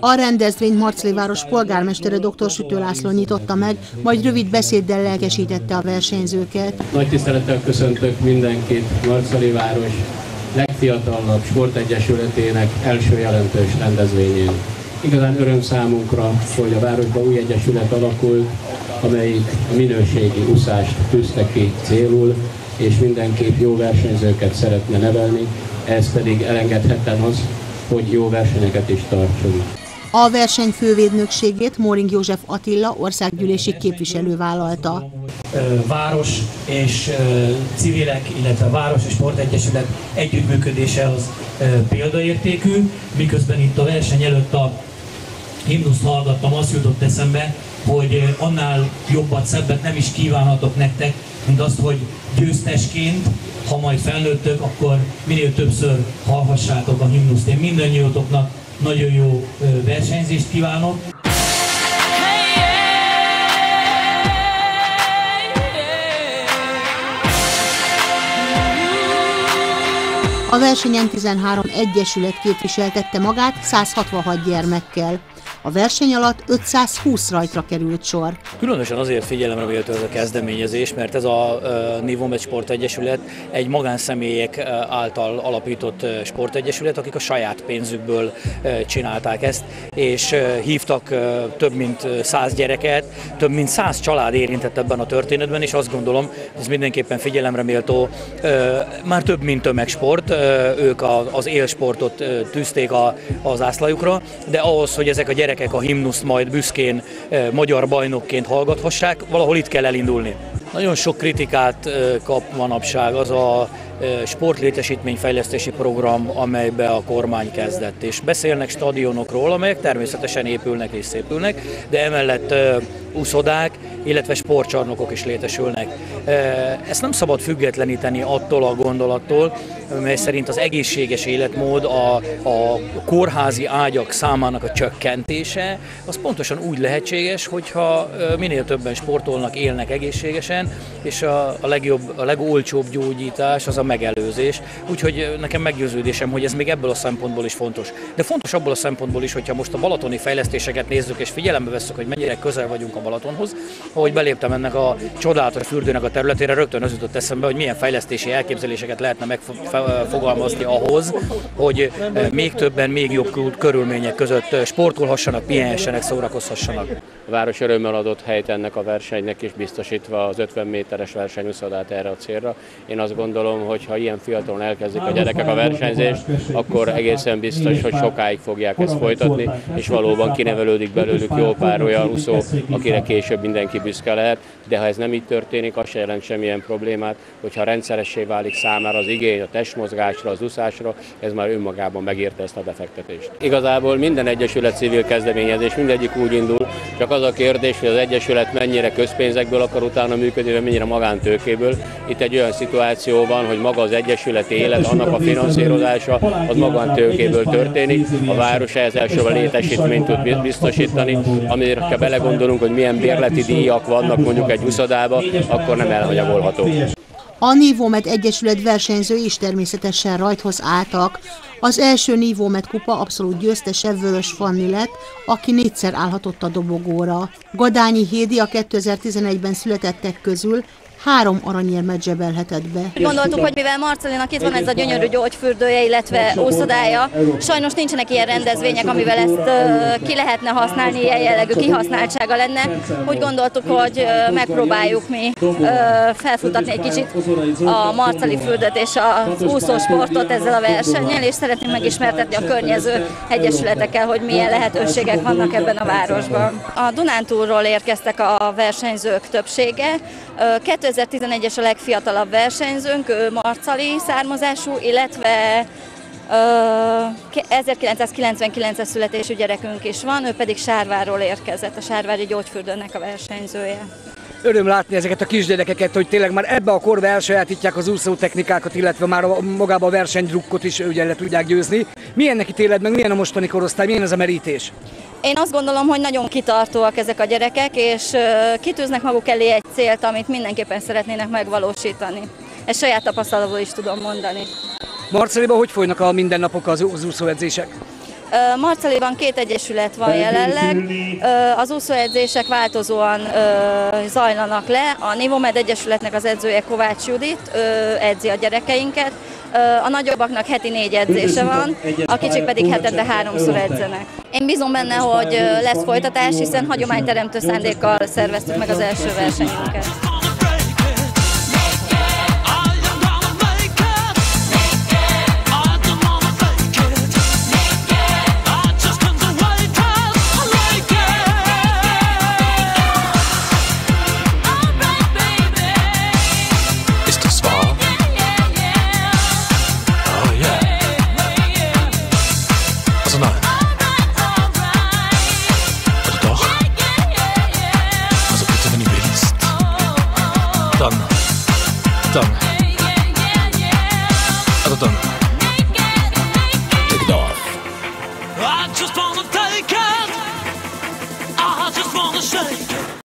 A rendezvényt Marcli város polgármestere dr. Sütő László nyitotta meg, majd rövid beszéddel lelkesítette a versenyzőket. Nagy tisztelettel köszöntök mindenkit Marcali város legfiatalabb sportegyesületének első jelentős rendezvényén. Igazán öröm számunkra, hogy a városban új egyesület alakult, amelyik a minőségi úszást tűzte ki célul, és mindenképp jó versenyzőket szeretne nevelni, ez pedig elengedhetetlen az, hogy jó versenyeket is tartsunk. A verseny fővédnökségét Móring József Attila országgyűlési képviselő vállalta. Város és civilek, illetve város és sportegyesület együttműködése az példaértékű, miközben itt a verseny előtt a himnuszt hallgattam, azt jutott eszembe, hogy annál jobbat, szebbet nem is kívánhatok nektek, mint azt, hogy győztesként, ha majd felnőttök, akkor minél többször hallhassátok a himnuszt. Én mindannyiótoknak nagyon jó versenyzést kívánok. A versenyen 13 egyesület képviseltette magát 166 gyermekkel. A verseny alatt 520 rajtra került sor. Különösen azért figyelemre méltó ez a kezdeményezés, mert ez a Nivomet Sportegyesület egy magánszemélyek által alapított sportegyesület, akik a saját pénzükből csinálták ezt, és hívtak több mint száz gyereket, több mint száz család érintett ebben a történetben, és azt gondolom, ez mindenképpen figyelemre méltó, már több mint tömegsport, ők az élsportot tűzték az ászlajukra, de ahhoz, hogy ezek a gyerekek gyerekek a himnuszt majd büszkén magyar bajnokként hallgathassák, valahol itt kell elindulni. Nagyon sok kritikát kap manapság az a sportlétesítményfejlesztési program, amelybe a kormány kezdett. És beszélnek stadionokról, amelyek természetesen épülnek és szépülnek, de emellett úszodák, illetve sportcsarnokok is létesülnek. Ezt nem szabad függetleníteni attól a gondolattól, mely szerint az egészséges életmód, a, a kórházi ágyak számának a csökkentése, az pontosan úgy lehetséges, hogyha minél többen sportolnak, élnek egészségesen, és a, a legjobb, a legolcsóbb gyógyítás az a megelőzés. Úgyhogy nekem meggyőződésem, hogy ez még ebből a szempontból is fontos. De fontos abból a szempontból is, hogyha most a balatoni fejlesztéseket nézzük, és figyelembe veszük, hogy mennyire közel vagyunk a Balatonhoz, ahogy beléptem ennek a csodálatos fürdőnek a területére, rögtön az jutott eszembe, hogy milyen fejlesztési elképzeléseket lehetne megfogalmazni ahhoz, hogy még többen, még jobb körülmények között sportolhassanak, pihenhessenek, szórakozhassanak. A város örömmel adott helyt ennek a versenynek is, biztosítva az 50 méteres versenyúszodát erre a célra. Én azt gondolom, hogy ha ilyen fiatalon elkezdik a gyerekek a versenyzést, akkor egészen biztos, hogy sokáig fogják ezt folytatni, és valóban kinevelődik belőlük jó pár olyan úszó, akire később mindenki büszke lehet, de ha ez nem így történik, az se jelent semmilyen problémát, hogyha rendszeressé válik számára az igény a testmozgásra, az úszásra, ez már önmagában megérte ezt a befektetést. Igazából minden egyesület civil kezdeményezés, mindegyik úgy indul, csak az a kérdés, hogy az egyesület mennyire közpénzekből akar utána működni, vagy mennyire magántőkéből. Itt egy olyan szituáció van, hogy maga az egyesület élet, annak a finanszírozása az magántőkéből történik. A város ehhez elsővel létesítményt tud biztosítani, amire ha belegondolunk, hogy milyen bérleti díjak vannak mondjuk egy uszodába, akkor nem elhanyagolható. A Nivomet Egyesület versenyzői is természetesen rajthoz álltak. Az első Nivomet kupa abszolút győztese Vörös Fanni lett, aki négyszer állhatott a dobogóra. Gadányi Hédi a 2011-ben születettek közül három aranyérmet zsebelhetett be. Gondoltuk, hogy mivel Marcelinak itt van ez a gyönyörű gyógyfürdője, illetve úszodája, sajnos nincsenek ilyen rendezvények, amivel ezt ki lehetne használni, ilyen jellegű kihasználtsága lenne. Úgy gondoltuk, hogy megpróbáljuk mi felfutatni egy kicsit a Marceli fürdet és az úszósportot ezzel a versennyel, és szeretném megismertetni a környező egyesületekkel, hogy milyen lehetőségek vannak ebben a városban. A Dunántúrról érkeztek a versenyzők többsége. 2011-es a legfiatalabb versenyzőnk, ő marcali származású, illetve 1999-es születésű gyerekünk is van, ő pedig Sárváról érkezett, a Sárvári gyógyfürdőnek a versenyzője. Öröm látni ezeket a kisgyerekeket, hogy tényleg már ebbe a korba elsajátítják az úszó technikákat, illetve már magába a versenydrukkot is ugye le tudják győzni. Milyen neki tényleg, meg milyen a mostani korosztály, milyen ez a merítés? Én azt gondolom, hogy nagyon kitartóak ezek a gyerekek, és kitűznek maguk elé egy célt, amit mindenképpen szeretnének megvalósítani. Ezt saját tapasztalatból is tudom mondani. Marceliban hogy folynak a mindennapok az úszóedzések? Marceléban két egyesület van jelenleg, az úszóedzések változóan zajlanak le. A Nivomed Egyesületnek az edzője Kovács Judit, edzi a gyerekeinket, a nagyobbaknak heti négy edzése van, a kicsik pedig hetente háromszor edzenek. Én bízom benne, hogy lesz folytatás, hiszen hagyományteremtő szándékkal szerveztük meg az első versenyünket. done. Other done.